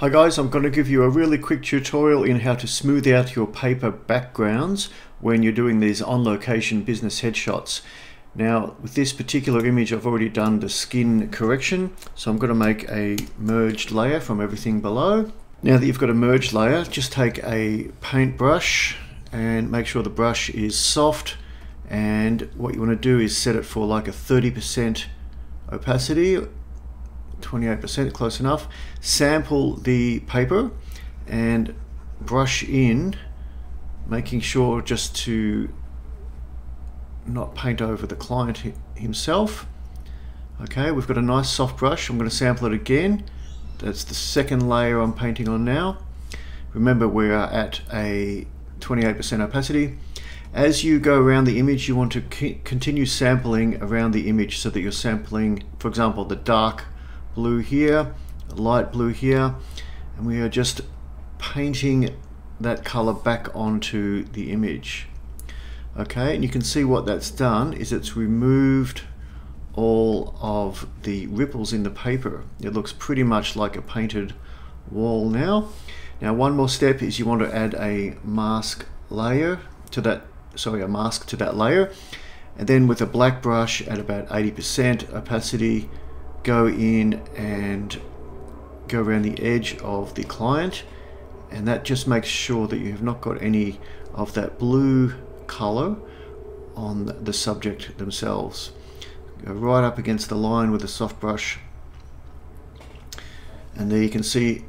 Hi guys, I'm going to give you a really quick tutorial in how to smooth out your paper backgrounds when you're doing these on-location business headshots. Now with this particular image I've already done the skin correction so I'm going to make a merged layer from everything below. Now that you've got a merged layer just take a paintbrush and make sure the brush is soft and what you want to do is set it for like a 30% opacity 28% close enough. Sample the paper and brush in making sure just to not paint over the client himself. Okay we've got a nice soft brush. I'm going to sample it again. That's the second layer I'm painting on now. Remember we are at a 28% opacity. As you go around the image you want to continue sampling around the image so that you're sampling for example the dark blue here, light blue here, and we are just painting that color back onto the image. Okay, and you can see what that's done is it's removed all of the ripples in the paper. It looks pretty much like a painted wall now. Now one more step is you want to add a mask layer to that, sorry, a mask to that layer. And then with a black brush at about 80% opacity, go in and go around the edge of the client and that just makes sure that you have not got any of that blue color on the subject themselves. Go right up against the line with a soft brush and there you can see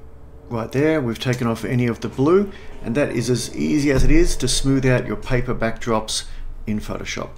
right there we've taken off any of the blue and that is as easy as it is to smooth out your paper backdrops in Photoshop.